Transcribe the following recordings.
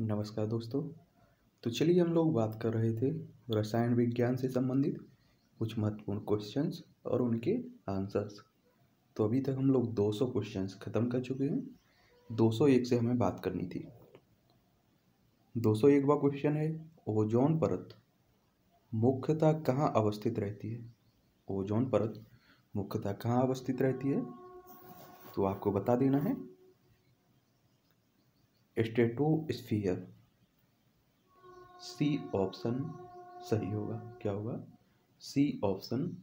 नमस्कार दोस्तों। तो चलिए हम लोग बात कर रहे थे रसायन विज्ञान से संबंधित कुछ महत्वपूर्ण क्वेश्चंस और उनके आंसर्स तो अभी तक हम लोग 200 क्वेश्चंस ख़त्म कर चुके हैं। 201 से हमें बात करनी थी। 201वां क्वेश्चन है, ओजोन परत मुख्यतः कहाँ अवस्थित रहती है? ओजोन परत मुख्यतः कहाँ अवस्थित रहती है? तो आपको बता देना है। स्टेटोस्फियर सी ऑप्शन सही होगा। क्या होगा? सी ऑप्शन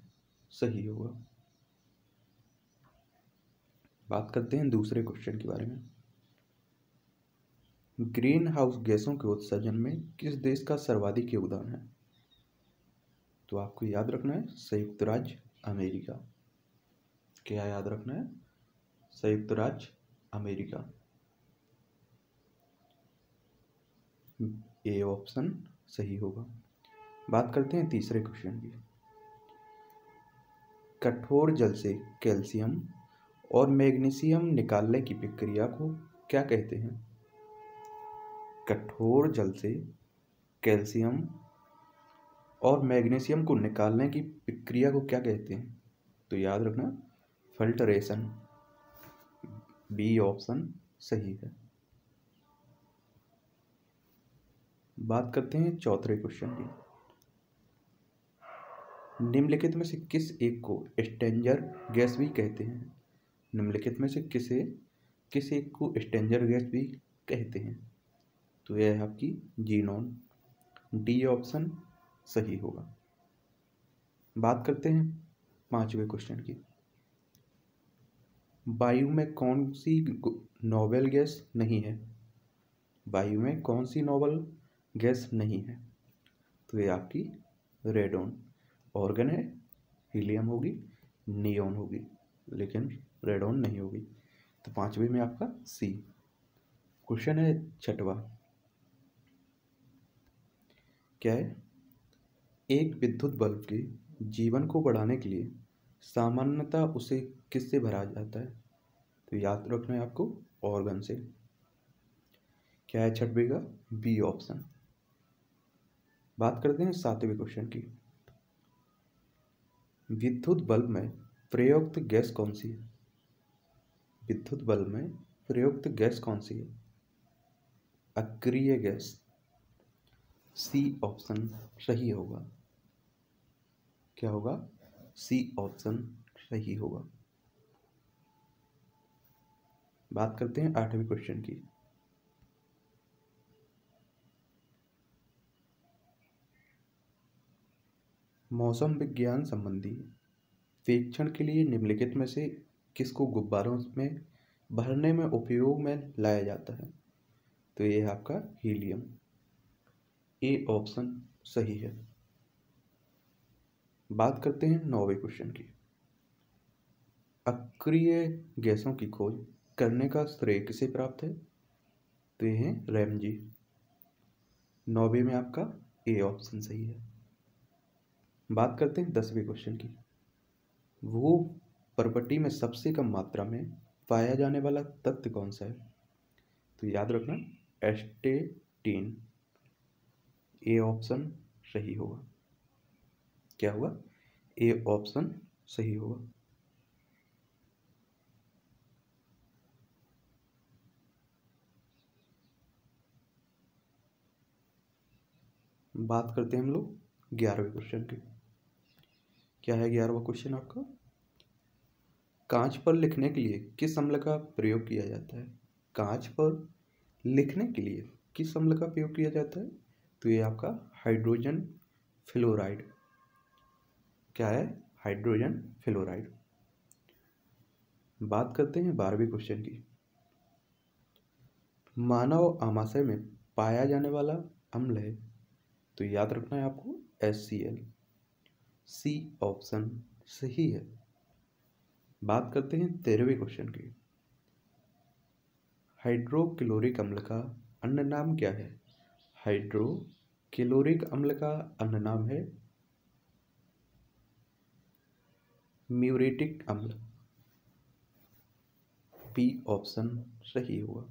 सही होगा। बात करते हैं दूसरे क्वेश्चन के बारे में। ग्रीन हाउस गैसों के उत्सर्जन में किस देश का सर्वाधिक योगदान है? तो आपको याद रखना है, संयुक्त राज्य अमेरिका। क्या याद रखना है? संयुक्त राज्य अमेरिका। ए ऑप्शन सही होगा। बात करते हैं तीसरे क्वेश्चन की। कठोर जल से कैल्शियम और मैग्नीशियम निकालने की प्रक्रिया को क्या कहते हैं? कठोर जल से कैल्शियम और मैग्नीशियम को निकालने की प्रक्रिया को क्या कहते हैं? तो याद रखना फिल्टरेशन बी ऑप्शन सही है। बात करते हैं चौथे क्वेश्चन की। निम्नलिखित में से किस एक को स्टेंजर गैस भी कहते हैं? निम्नलिखित में से किसे, किस एक को स्टेंजर गैस भी कहते हैं? तो यह है आपकी जीनोन डी ऑप्शन सही होगा। बात करते हैं पाँचवें क्वेश्चन की। वायु में कौन सी नोबेल गैस नहीं है? वायु में कौन सी नोबल गैस नहीं है तो ये आपकी रेडोन ऑर्गन है, हीलियम होगी, नियोन होगी, लेकिन रेडोन नहीं होगी। तो पांचवे में आपका सी। क्वेश्चन है छठवा। क्या है? एक विद्युत बल्ब के जीवन को बढ़ाने के लिए सामान्यतः उसे किससे भरा जाता है? तो याद रखना है आपको, ऑर्गन से। क्या है छठवे का? B option. बात करते हैं सातवें क्वेश्चन की। विद्युत बल्ब में प्रयुक्त गैस कौन सी है? विद्युत बल्ब में प्रयुक्त गैस कौन सी है? अक्रिय गैस। सी ऑप्शन सही होगा। क्या होगा? सी ऑप्शन सही होगा। बात करते हैं आठवें क्वेश्चन की। मौसम विज्ञान संबंधी वीक्षण के लिए निम्नलिखित में से किसको गुब्बारों में भरने में उपयोग में लाया जाता है? तो ये है आपका हीलियम। ए ऑप्शन सही है। बात करते हैं नौवे क्वेश्चन की। अक्रिय गैसों की खोज करने का श्रेय किसे प्राप्त है? तो ये है रैमजी नौवे में आपका ए ऑप्शन सही है। बात करते हैं दसवें क्वेश्चन की। वो परपट्टी में सबसे कम मात्रा में पाया जाने वाला तत्व कौन सा है? तो याद रखना, एस्टेटीन। ए ऑप्शन सही होगा। क्या हुआ? ए ऑप्शन सही होगा। बात करते हैं हम लोग ग्यारहवें क्वेश्चन की। क्या है ग्यारहवा क्वेश्चन आपका? कांच पर लिखने के लिए किस अम्ल का प्रयोग किया जाता है? कांच पर लिखने के लिए किस अम्ल का प्रयोग किया जाता है? तो ये आपका हाइड्रोजन फ्लोराइड क्या है? हाइड्रोजन फ्लोराइड बात करते हैं बारहवीं क्वेश्चन की। मानव आमाशय में पाया जाने वाला अम्ल है। तो याद रखना है आपको S C L C option सही है। बात करते हैं तेरहवें क्वेश्चन की। हाइड्रोक्लोरिक अम्ल का अन्य नाम क्या है? हाइड्रोक्लोरिक अम्ल का अन्य नाम है म्यूरेटिक अम्ल। बी ऑप्शन सही हुआ।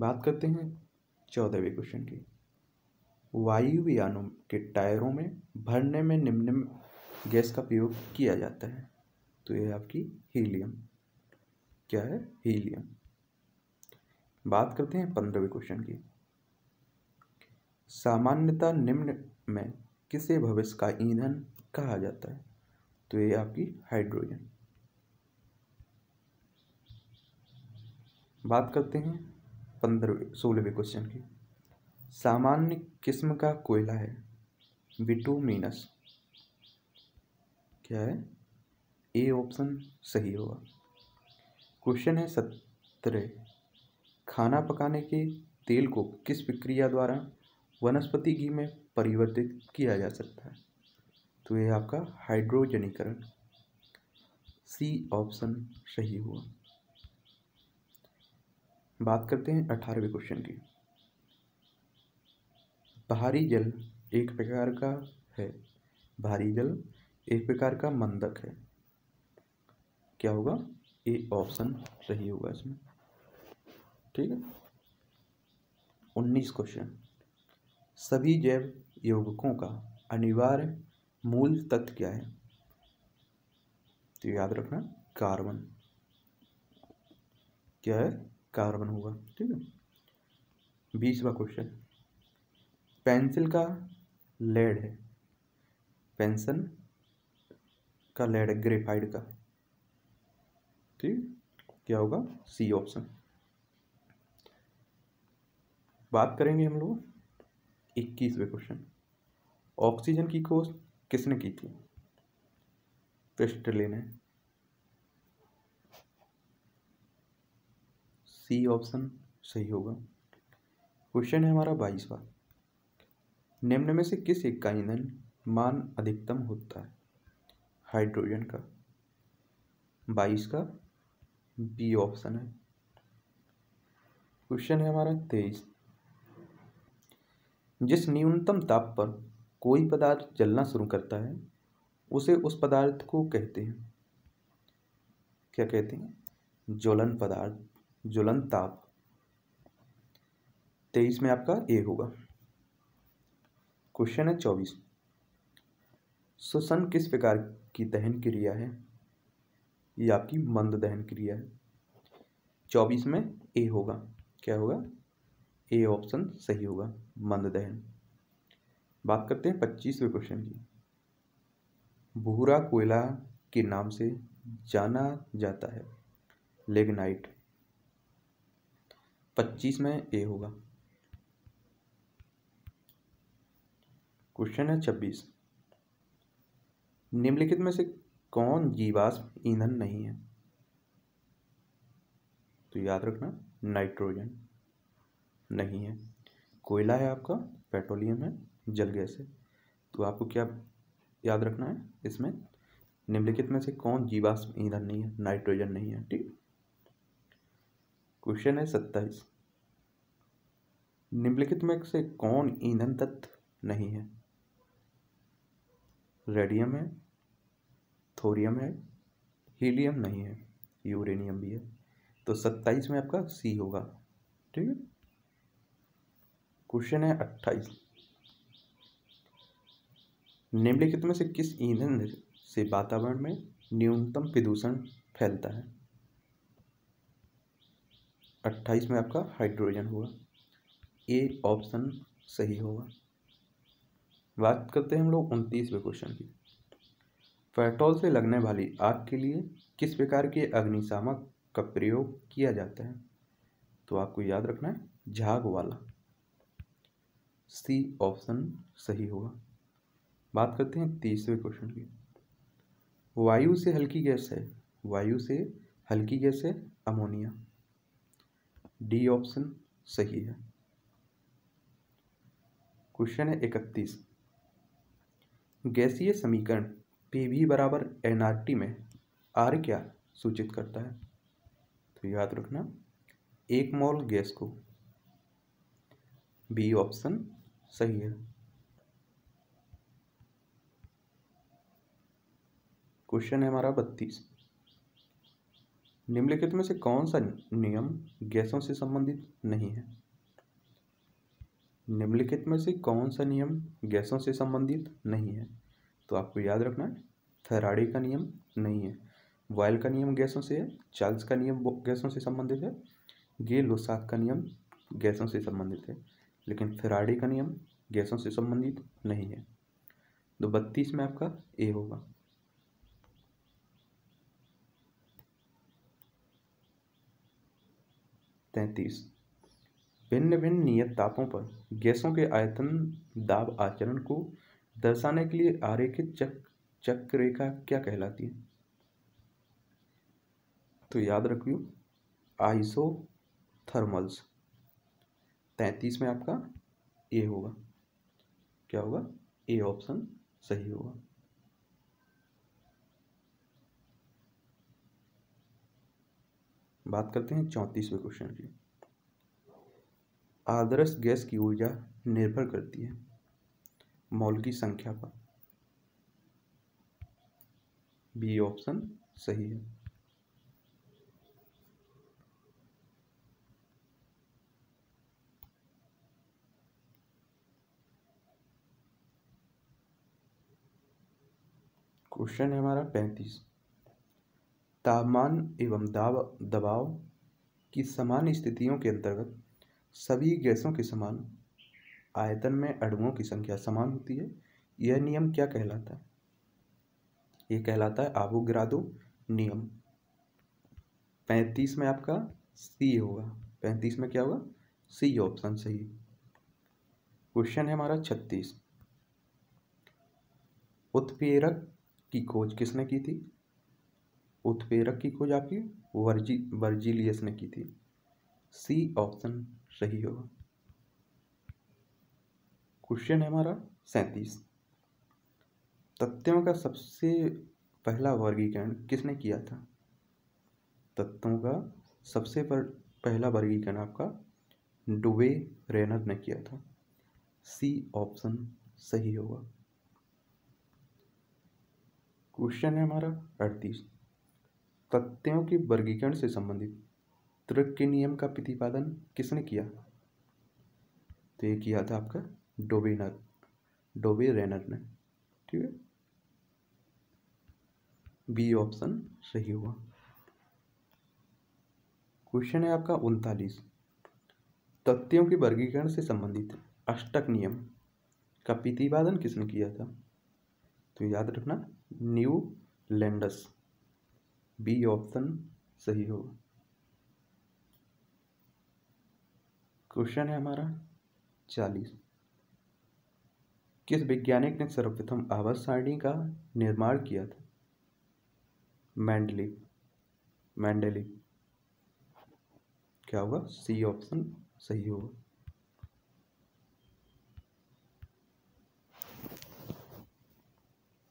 बात करते हैं चौदहवें क्वेश्चन की। वायुयानों के टायरों में भरने में निम्न गैस का प्रयोग किया जाता है। तो ये आपकी हीलियम। क्या है? हीलियम। बात करते हैं पंद्रहवें क्वेश्चन की। सामान्यता निम्न में किसे भविष्य का ईंधन कहा जाता है? तो ये आपकी हाइड्रोजन। बात करते हैं पंद्रहवें, सोलहवें क्वेश्चन की। सामान्य किस्म का कोयला है। विटोमिनस क्या है? ए ऑप्शन सही होगा। क्वेश्चन है सत्रह। खाना पकाने के तेल को किस प्रक्रिया द्वारा वनस्पति घी में परिवर्तित किया जा सकता है? तो ये आपका हाइड्रोजनीकरण सी ऑप्शन सही हुआ। बात करते हैं अठारहवें क्वेश्चन की। भारी जल एक प्रकार का है। भारी जल एक प्रकार का मंदक है। क्या होगा? ए ऑप्शन सही होगा इसमें। ठीक है? उन्नीस क्वेश्चन सभी जैव यौगिकों का अनिवार्य मूल तत्व क्या है? तो याद रखना, कार्बन। क्या है? कार्बन होगा। ठीक है? बीसवा क्वेश्चन पेंसिल का लेड है। पेंसिल का लेड है ग्रेफाइड का। ठीक? क्या होगा? C option. बात करेंगे हम लोग इक्कीसवें क्वेश्चन। ऑक्सीजन की खोज किसने की थी? प्रिस्टले ने सी ऑप्शन सही होगा। क्वेश्चन है हमारा बाईसवा। निम्न में से किस एक का ईंधन मान अधिकतम होता है? हाइड्रोजन का। बाईस का। बी ऑप्शन है। क्वेश्चन है हमारा तेईस। जिस न्यूनतम ताप पर कोई पदार्थ जलना शुरू करता है, उसे उस पदार्थ को कहते हैं। क्या कहते हैं? ज्वलन पदार्थ, ज्वलन ताप। तेईस में आपका ए होगा। क्वेश्चन है चौबीस। श्वसन किस प्रकार की दहन क्रिया है? ये आपकी मंद दहन क्रिया है। चौबीस में ए होगा। क्या होगा? ए ऑप्शन सही होगा, मंद दहन। बात करते हैं पच्चीसवें क्वेश्चन की। भूरा कोयला के नाम से जाना जाता है लेगनाइट पच्चीस में ए होगा। क्वेश्चन है छब्बीस। निम्नलिखित में से कौन जीवाश्म ईंधन नहीं है? तो याद रखना, नाइट्रोजन नहीं है। कोयला है आपका, पेट्रोलियम है, जल गैस है। तो आपको क्या याद रखना है इसमें? निम्नलिखित में से कौन जीवाश्म ईंधन नहीं है? नाइट्रोजन नहीं है, ठीक? क्वेश्चन है सत्ताईस। निम्नलिखित में से कौन ईंधन तत्व नहीं है? रेडियम है, थोरियम है, हीलियम नहीं है, यूरेनियम भी है। तो सत्ताईस में आपका सी होगा, ठीक है? क्वेश्चन है अट्ठाईस। निम्नलिखित में से किस ईंधन से वातावरण में न्यूनतम प्रदूषण फैलता है? अट्ठाईस में आपका हाइड्रोजन होगा। ए ऑप्शन सही होगा। बात करते हैं हम लोग उनतीसवें क्वेश्चन की। पेट्रोल से लगने वाली आग के लिए किस प्रकार के अग्निशामक का प्रयोग किया जाता है? तो आपको याद रखना है, झाग वाला। सी ऑप्शन सही होगा। बात करते हैं तीसरे क्वेश्चन की। वायु से हल्की गैस है। वायु से हल्की गैस है अमोनिया। डी ऑप्शन सही है। क्वेश्चन है इकतीस। गैसीय समीकरण पी वी बराबर एन आर टी में आर क्या सूचित करता है? तो याद रखना, एक मोल गैस को बी ऑप्शन सही है। क्वेश्चन है हमारा बत्तीस। निम्नलिखित में से कौन सा नियम गैसों से संबंधित नहीं है? निम्नलिखित में से कौन सा नियम गैसों से संबंधित नहीं है? तो आपको याद रखना है, फेराडे का नियम नहीं है। वायल का नियम गैसों से है, चार्ल्स का नियम गैसों से संबंधित है, गे लोसाक का नियम गैसों से संबंधित है, लेकिन फेराडे का नियम गैसों से संबंधित नहीं है। तो बत्तीस में आपका ए होगा। तैतीस। भिन्न भिन्न नियत तापों पर गैसों के आयतन दाब आचरण को दर्शाने के लिए आरेखित चक चक्र रेखा क्या कहलाती है? तो याद रखियो आइसो थर्मल्स तैतीस में आपका ए होगा। क्या होगा? ए ऑप्शन सही होगा। बात करते हैं चौंतीसवें क्वेश्चन की। आदर्श गैस की ऊर्जा निर्भर करती है। मॉल की संख्या पर। बी ऑप्शन सही है। क्वेश्चन है हमारा पैंतीस। तापमान एवं दाब दबाव की समान स्थितियों के अंतर्गत सभी गैसों के समान आयतन में अणुओं की संख्या समान होती है। यह नियम क्या कहलाता है? यह कहलाता है आबोग्रादो नियम। पैंतीस में आपका सी होगा। पैंतीस में क्या होगा? सी ऑप्शन सही। क्वेश्चन है हमारा छत्तीस। उत्प्रेरक की खोज किसने की थी? उत्प्रेरक की खोज आपकी वर्जी, वर्जिलियस ने की थी। सी ऑप्शन सही होगा क्वेश्चन है हमारा, सैंतीस। तथ्यों का सबसे पहला वर्गीकरण किसने किया था? तत्वों का सबसे पर, पहला वर्गीकरण आपका डुबे रेनर ने किया था। सी ऑप्शन सही होगा। क्वेश्चन है हमारा अड़तीस। तथ्यों के वर्गीकरण से संबंधित त्रिक के नियम का प्रतिपादन किसने किया? तो ये किया था आपका डोबेनर डोबे रेनर ने, ठीक है? बी ऑप्शन सही हुआ। क्वेश्चन है आपका उनतालीस। तथ्यों के वर्गीकरण से संबंधित अष्टक नियम का प्रतिपादन किसने किया था? तो याद रखना न्यू लैंडस बी ऑप्शन सही होगा। क्वेश्चन है हमारा चालीस। किस वैज्ञानिक ने सर्वप्रथम आवास सारणी का निर्माण किया था? मैंडली मैंडली क्या होगा सी ऑप्शन सही होगा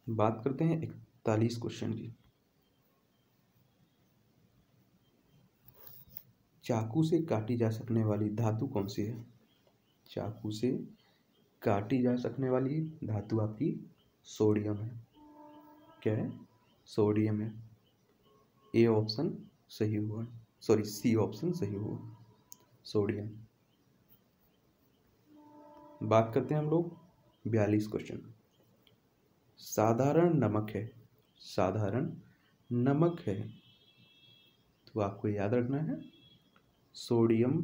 बात करते हैं इकतालीस क्वेश्चन की। चाकू से काटी जा सकने वाली धातु कौन सी है? चाकू से काटी जा सकने वाली धातु आपकी सोडियम है। क्या है? सोडियम है। ए ऑप्शन सही हुआ। सॉरी, सी ऑप्शन सही हुआ। सोडियम। बात करते हैं हम लोग बयालीस क्वेश्चन। साधारण नमक है। साधारण नमक है। तो आपको याद रखना है सोडियम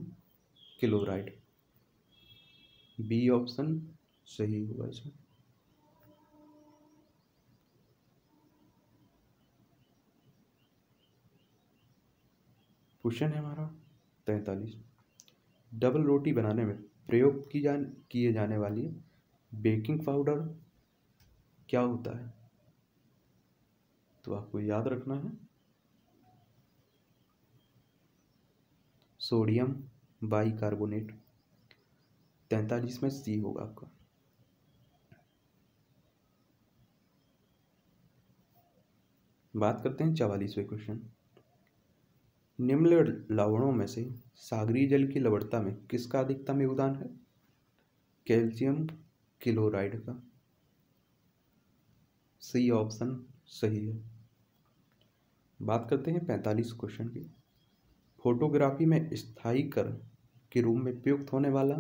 क्लोराइड। बी ऑप्शन सही होगा इसमें। क्वेश्चन है हमारा तैतालीस। डबल रोटी बनाने में प्रयोग की जान, किए जाने वाली बेकिंग पाउडर क्या होता है? तो आपको याद रखना है। सोडियम बाइकार्बोनेट तैतालीस में सी होगा आपका। बात करते हैं चवालीसवें क्वेश्चन निम्न लवणों में से सागरीय जल की लवणता में किसका अधिकतम योगदान है? कैल्शियम क्लोराइड का। सी ऑप्शन सही है। बात करते हैं पैंतालीस क्वेश्चन की। फोटोग्राफी में स्थायी कर के रूप में प्रयुक्त होने वाला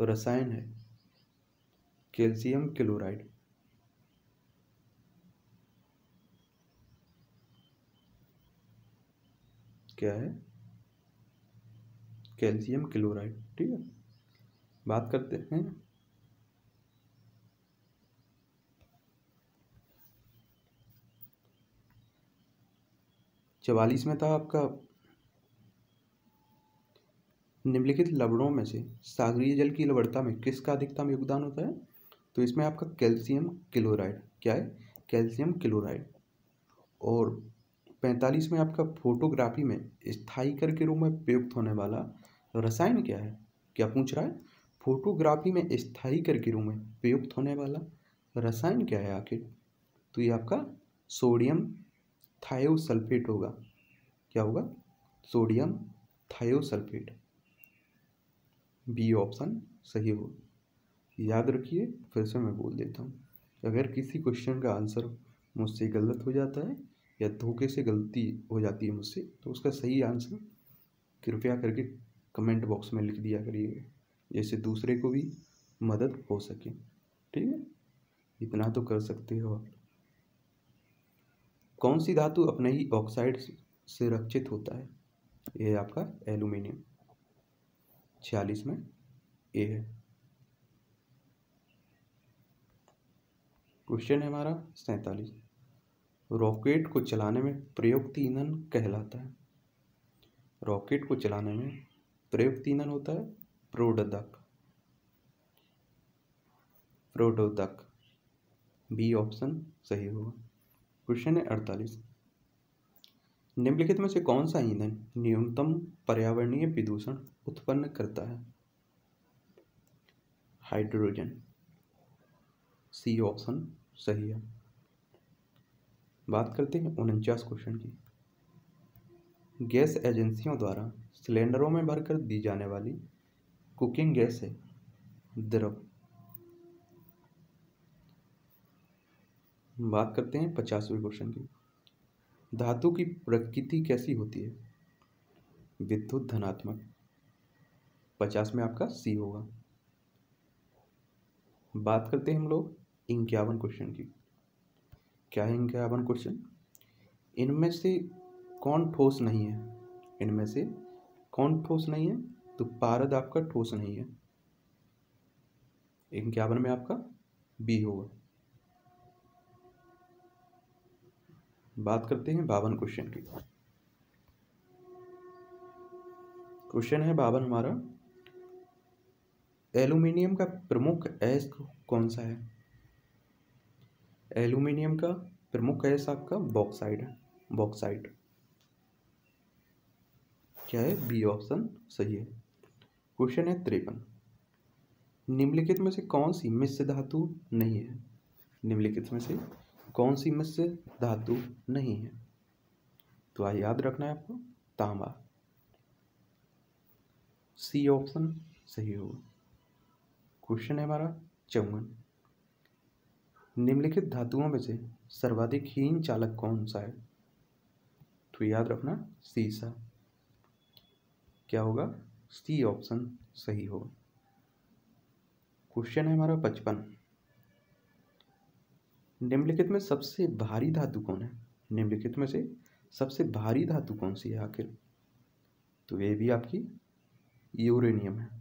रसायन है, कैल्शियम क्लोराइड। क्या है? कैल्शियम क्लोराइड, ठीक है। बात करते हैं। चवालीस में था आपका निम्नलिखित लवणों में से सागरीय जल की लवणता में किसका अधिकतम योगदान होता है? तो इसमें आपका कैल्शियम क्लोराइड, क्या है? Calcium chloride. और पैंतालीस में आपका फोटोग्राफी में स्थायी कर के रूप में प्रयुक्त होने वाला रसायन क्या है? क्या पूछ रहा है? फोटोग्राफी में स्थायी कर के रूप में प्रयुक्त होने वाला रसायन क्या है आखिर? तो ये आपका सोडियम थायोसल्फेट होगा। क्या होगा? Sodium thiosulphate. बी ऑप्शन सही हो। याद रखिए, फिर से मैं बोल देता हूँ। अगर किसी क्वेश्चन का आंसर मुझसे गलत हो जाता है या धोखे से गलती हो जाती है मुझसे तो उसका सही आंसर कृपया करके कमेंट बॉक्स में लिख दिया करिएगा जैसे दूसरे को भी मदद हो सके। ठीक है? इतना तो कर सकते हो आप। कौन सी धातु अपने ही ऑक्साइड से रक्षित होता है? ये आपका एल्यूमिनियम छियालीस में ए है। क्वेश्चन है हमारा सैतालीस। रॉकेट को चलाने में प्रयुक्त ईंधन कहलाता है। रॉकेट को चलाने में प्रयुक्त ईंधन होता है प्रोडक प्रोडोदक बी ऑप्शन सही होगा। क्वेश्चन है अड़तालीस। निम्नलिखित में से कौन सा ईंधन न्यूनतम पर्यावरणीय प्रदूषण उत्पन्न करता है। हाइड्रोजन। सी ऑप्शन सही है। बात करते हैं उनचास क्वेश्चन की। गैस एजेंसियों द्वारा सिलेंडरों में भरकर दी जाने वाली कुकिंग गैस है द्रव। बात करते हैं पचासवें क्वेश्चन की। धातु की प्रकृति कैसी होती है? विद्युत धनात्मक। पचास में आपका सी होगा। बात करते हैं हम लोग इक्यावन क्वेश्चन की। क्या है इक्यावन क्वेश्चन इनमें से कौन ठोस नहीं है? इनमें से कौन ठोस नहीं है? तो पारद आपका ठोस नहीं है। इक्यावन में आपका बी होगा। बात करते हैं बावन क्वेश्चन की। क्वेश्चन है बावन हमारा। एल्यूमिनियम का प्रमुख एस कौन सा है? एल्यूमिनियम का प्रमुख एस आपका बॉक्साइड है, बॉक्साइड। क्या है? बी ऑप्शन सही है। क्वेश्चन है त्रेपन। निम्नलिखित में से कौन सी मिश्र धातु नहीं है? निम्नलिखित में से कौन सी मिश्र धातु नहीं है? तो आ याद रखना है आपको, तांबा। सी ऑप्शन सही होगा। क्वेश्चन है हमारा चौवन। निम्नलिखित धातुओं में से सर्वाधिक हीन चालक कौन सा है? तो याद रखना सीसा क्या होगा? सी ऑप्शन सही होगा। क्वेश्चन है हमारा पचपन। निम्नलिखित में सबसे भारी धातु कौन है? निम्नलिखित में से सबसे भारी धातु कौन सी है आखिर? तो ये भी आपकी यूरेनियम है।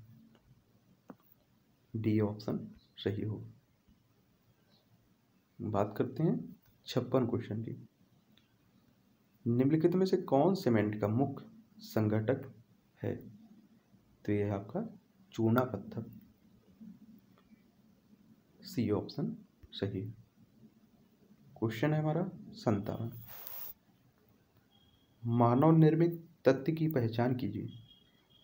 डी ऑप्शन सही हो। बात करते हैं छप्पन क्वेश्चन की। निम्नलिखित में से कौन सीमेंट का मुख्य संगठक है? तो यह आपका चूना पत्थर। सी ऑप्शन सही। है क्वेश्चन है हमारा संतावन मानव निर्मित तत्व की पहचान कीजिए।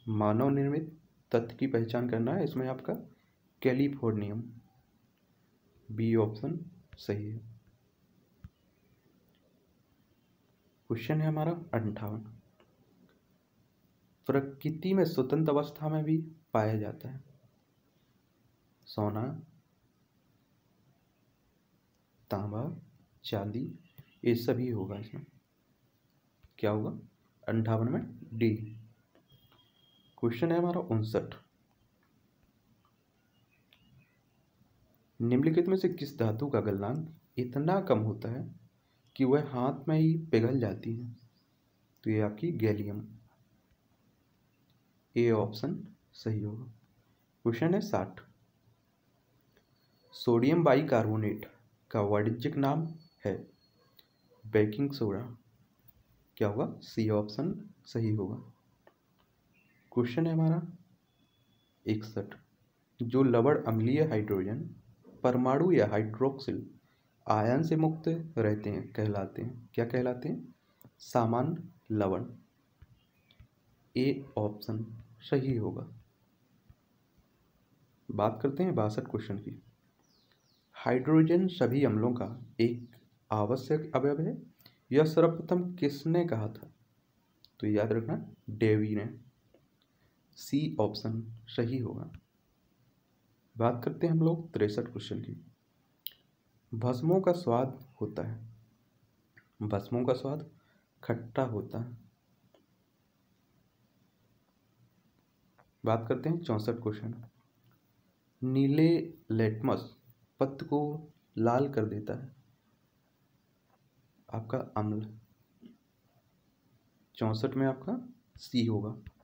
मानव निर्मित तथ्य की पहचान करना है, इसमें आपका कैलिफोर्नियम बी ऑप्शन सही है। क्वेश्चन है हमारा अंठावन। प्रकृति में स्वतंत्र अवस्था में भी पाया जाता है। सोना, तांबा, चांदी, ये सभी होगा इसमें। क्या होगा? अंठावन में डी। क्वेश्चन है हमारा उनसठ। निम्नलिखित में से किस धातु का गलनांक इतना कम होता है कि वह हाथ में ही पिघल जाती है? तो ये आपकी गैलियम। ए ऑप्शन सही होगा। क्वेश्चन है साठ। सोडियम बाइकार्बोनेट का वाणिज्यिक नाम है बेकिंग सोडा। क्या होगा? सी ऑप्शन सही होगा। क्वेश्चन है हमारा इकसठ। जो लवण अम्लीय हाइड्रोजन परमाणु या हाइड्रोक्सिल आयन से मुक्त रहते हैं, कहलाते हैं। क्या कहलाते हैं? सामान्य लवण। ए ऑप्शन सही होगा। बात करते हैं बासठ क्वेश्चन की। हाइड्रोजन सभी अम्लों का एक आवश्यक अवयव है। यह सर्वप्रथम किसने कहा था? तो याद रखना डेवी ने सी ऑप्शन सही होगा। बात करते हैं हम लोग तिरसठ क्वेश्चन की। भस्मों का स्वाद होता है। भस्मों का स्वाद खट्टा होता है। बात करते हैं चौंसठ क्वेश्चन नीले लेटमस पत्त को लाल कर देता है। आपका अम्ल। चौंसठ में आपका सी होगा।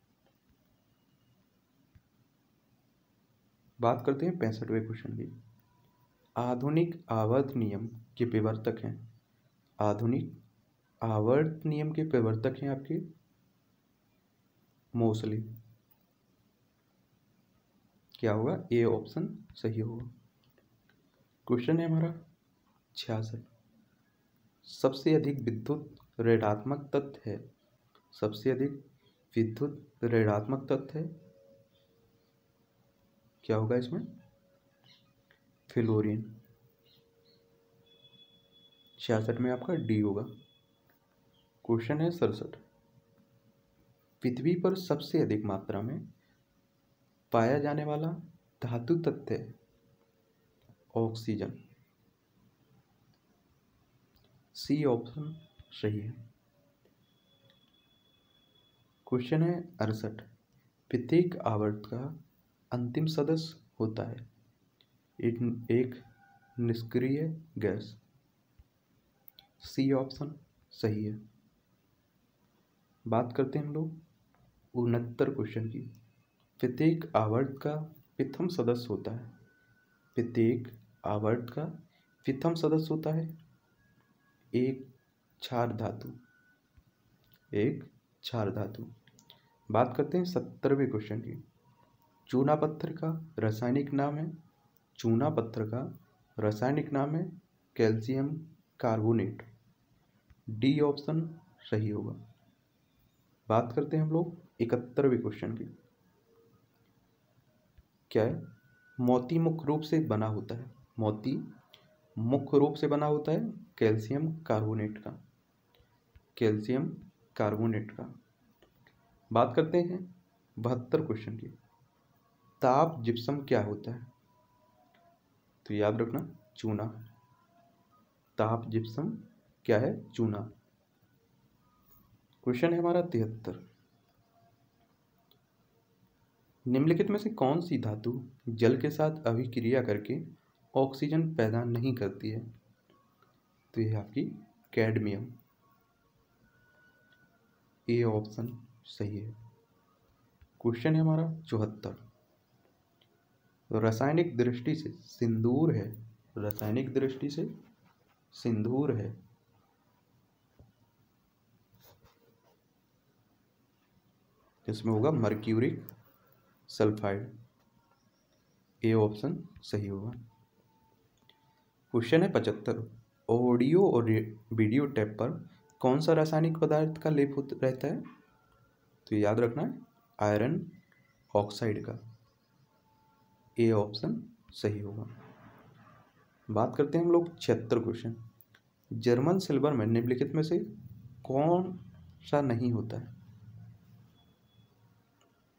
बात करते हैं पैंसठवें क्वेश्चन की। आधुनिक आवर्त नियम के प्रवर्तक हैं। आधुनिक आवर्त नियम के प्रवर्तक हैं आपके? मोस्टली। क्या होगा? ए ऑप्शन सही होगा। क्वेश्चन है हमारा छियासठ। सबसे अधिक विद्युत ऋणात्मक तत्व है। सबसे अधिक विद्युत ऋणात्मक तत्व है। क्या होगा इसमें? फ्लोरीन छियासठ में आपका डी होगा। क्वेश्चन है सड़सठ। पृथ्वी पर सबसे अधिक मात्रा में पाया जाने वाला धातु तत्व ऑक्सीजन। सी ऑप्शन सही है। क्वेश्चन है अड़सठ। प्रत्येक आवर्त का अंतिम सदस्य होता है। एक निष्क्रिय गैस। सी ऑप्शन सही है। बात करते हैं हम लोग उनहत्तर क्वेश्चन की। प्रत्येक आवर्त का प्रथम सदस्य होता है। प्रत्येक आवर्त का प्रथम सदस्य होता है। एक क्षार धातु। एक क्षार धातु। बात करते हैं सत्तरवें क्वेश्चन की। चूना पत्थर का रासायनिक नाम है। चूना पत्थर का रासायनिक नाम है कैल्शियम कार्बोनेट। डी ऑप्शन सही होगा। बात करते हैं हम लोग इकहत्तरवें क्वेश्चन की। क्या है? मोती मुख्य रूप से बना होता है। मोती मुख्य रूप से बना होता है कैल्शियम कार्बोनेट का। कैल्शियम कार्बोनेट का। बात करते हैं बहत्तर क्वेश्चन की। ताप जिप्सम क्या होता है? तो याद रखना, चूना। ताप जिप्सम क्या है? चूना। क्वेश्चन है हमारा तिहत्तर। निम्नलिखित में से कौन सी धातु जल के साथ अभिक्रिया करके ऑक्सीजन पैदा नहीं करती है? तो यह आपकी कैडमियम। ए ऑप्शन सही है। क्वेश्चन है हमारा चौहत्तर। रासायनिक दृष्टि से सिंदूर है। रासायनिक दृष्टि से सिंदूर है। इसमें होगा मर्क्यूरिक सल्फाइड। ए ऑप्शन सही होगा। क्वेश्चन है पचहत्तर। ऑडियो और वीडियो टैप पर कौन सा रासायनिक पदार्थ का लेप रहता है? तो याद रखना है, आयरन ऑक्साइड का। ए ऑप्शन सही होगा। बात करते हैं हम लोग छिहत्तर क्वेश्चन जर्मन सिल्वर में निम्नलिखित में से कौन सा नहीं होता है?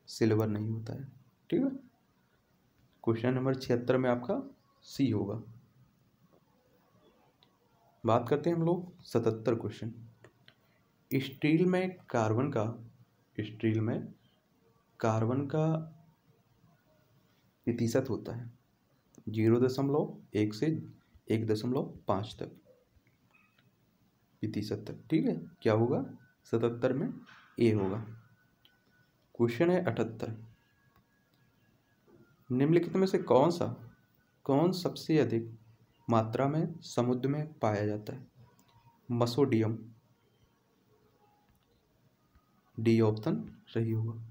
सिल्वर नहीं होता है, ठीक है? क्वेश्चन नंबर छिहत्तर में आपका सी होगा। बात करते हैं हम लोग सतहत्तर क्वेश्चन स्टील में कार्बन का, स्टील में कार्बन का प्रतिशत होता है। ज़ीरो दशमलव एक से एक दशमलव पाँच तक। प्रतिशत तक, ठीक है? क्या होगा? सतहत्तर में ए होगा। क्वेश्चन है अठहत्तर। निम्नलिखित में से कौन सा, कौन सबसे अधिक मात्रा में समुद्र में पाया जाता है? मसोडियम। डी ऑप्शन सही होगा।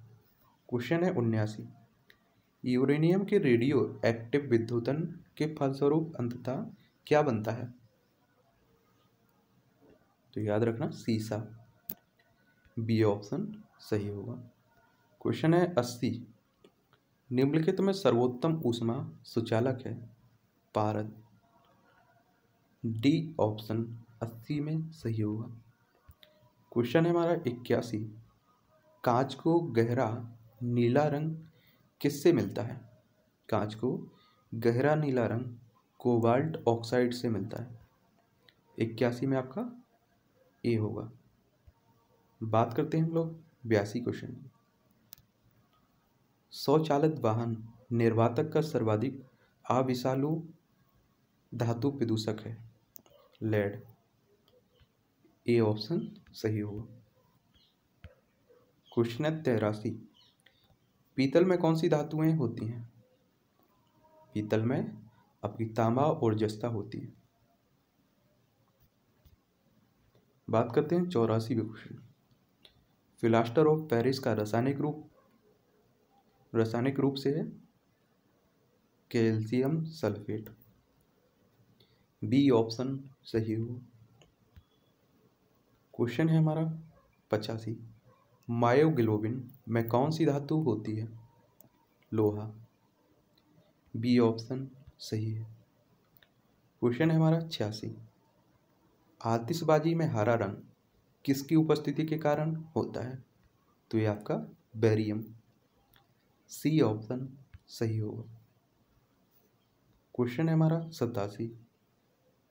क्वेश्चन है उन्यासी। यूरेनियम के रेडियो एक्टिव विद्युतन के फलस्वरूप अंततः क्या बनता है? तो याद रखना, सीसा। बी ऑप्शन सही होगा। क्वेश्चन है अस्सी। निम्नलिखित में सर्वोत्तम ऊष्मा सुचालक है पारद। डी ऑप्शन अस्सी में सही होगा। क्वेश्चन है हमारा इक्यासी। कांच को गहरा नीला रंग किससे मिलता है? कांच को गहरा नीला रंग कोबाल्ट ऑक्साइड से मिलता है। इक्यासी में आपका ए होगा। बात करते हैं हम लोग बयासी क्वेश्चन स्वचालित वाहन निर्वातक का सर्वाधिक अविषालु धातु प्रदूषक है। लेड ए ऑप्शन सही होगा। क्वेश्चन है तेरासी। पीतल में कौन सी धातुएँ होती हैं? पीतल में आपकी तांबा और जस्ता होती है। बात करते हैं चौरासी क्वेश्चन फिलास्टर ऑफ़ पेरिस का रासायनिक रूप। रासायनिक रूप से है कैल्शियम सल्फेट। बी ऑप्शन सही हो क्वेश्चन है हमारा पचासी। मायोग्लोबिन में कौन सी धातु होती है? लोहा। बी ऑप्शन सही है। क्वेश्चन है हमारा छियासी। आतिशबाजी में हरा रंग किसकी उपस्थिति के कारण होता है? तो ये आपका बेरियम। सी ऑप्शन सही होगा। क्वेश्चन है हमारा सतासी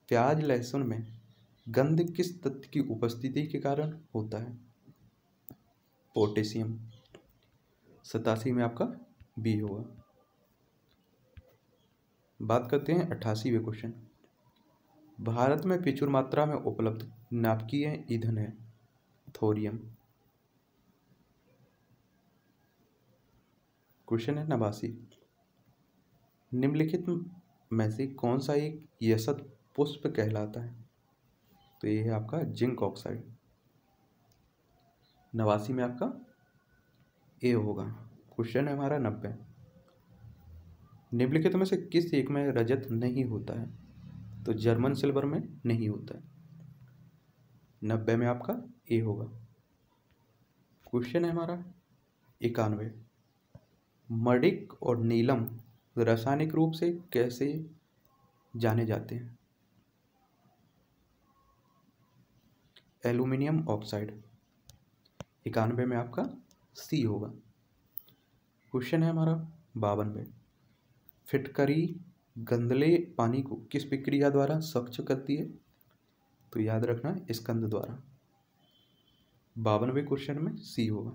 प्याज लहसुन में गंध किस तत्व की उपस्थिति के कारण होता है? पोटेशियम। सतासी में आपका बी होगा। बात करते हैं अट्ठासीवें क्वेश्चन भारत में प्रचुर मात्रा में उपलब्ध नाभिकीय ईंधन है, थोरियम। क्वेश्चन है नवासी। निम्नलिखित में से कौन सा एक यशत पुष्प कहलाता है? तो ये है आपका जिंक ऑक्साइड। नवासी में आपका ए होगा। क्वेश्चन है हमारा नब्बे। निम्नलिखित में से किस एक में रजत नहीं होता है तो जर्मन सिल्वर में नहीं होता है। नब्बे में आपका ए होगा। क्वेश्चन है हमारा इक्यानवे। मडिक और नीलम रासायनिक रूप से कैसे जाने जाते हैं? Aluminium oxide. इक्यानवे में आपका सी होगा। क्वेश्चन है हमारा बावनवे फिटकरी गंदले पानी को किस प्रक्रिया द्वारा स्वच्छ करती है? तो याद रखना स्कंद द्वारा। बावनवे क्वेश्चन में सी होगा।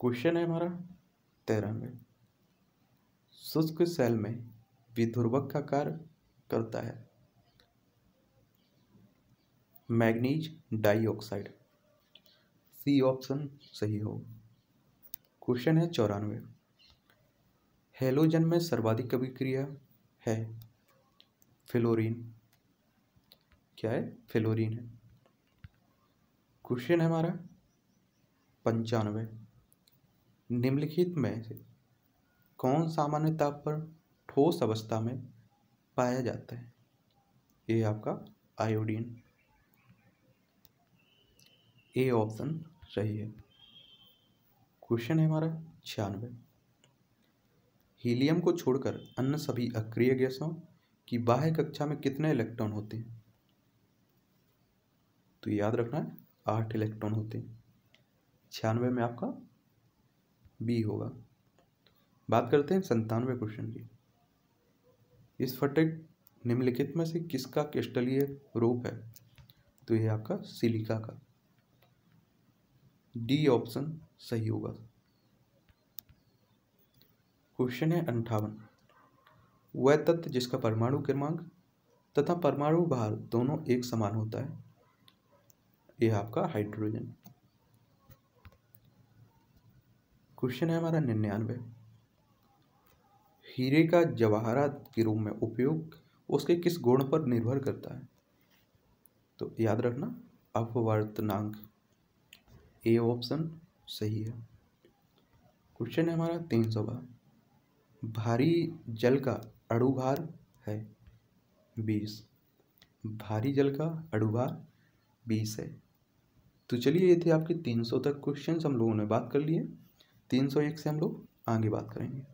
क्वेश्चन है हमारा तेरहवे। शुष्क सेल में विध्रुवक का कार्य करता है। Manganese dioxide. सी ऑप्शन सही हो। क्वेश्चन है चौरानवे। हेलोजन में सर्वाधिक अभिक्रिया है फ्लोरीन। क्या है? फ्लोरीन है। क्वेश्चन है हमारा पंचानवे। निम्नलिखित में से कौन सामान्य ताप पर ठोस अवस्था में पाया जाता है? ये आपका आयोडीन। ए ऑप्शन सही है। क्वेश्चन है हमारा छियानवे। हीलियम को छोड़कर अन्य सभी अक्रिय गैसों की बाह्य कक्षा में कितने इलेक्ट्रॉन होते हैं? तो याद रखना है, आठ इलेक्ट्रॉन होते हैं। छियानवे में आपका बी होगा। बात करते हैं संतानवे क्वेश्चन की। इस फटिक निम्नलिखित में से किसका क्रिस्टलीय रूप है? तो यह आपका सिलिका का। डी ऑप्शन सही होगा। क्वेश्चन है अंठावन। वह तत्व जिसका परमाणु क्रमांक तथा परमाणु भार दोनों एक समान होता है, यह आपका हाइड्रोजन। क्वेश्चन है हमारा निन्यानवे। हीरे का जवाहरात के रूप में उपयोग उसके किस गुण पर निर्भर करता है? तो याद रखना अपवर्तनांक। ए ऑप्शन सही है। क्वेश्चन है हमारा तीन सौ भारी जल का अड़ुभार है बीस। भारी जल का अड़ुभार बीस है। तो चलिए ये थे आपके तीन सौ तक क्वेश्चन हम लोगों ने बात कर लिए। तीन सौ एक से हम लोग आगे बात करेंगे।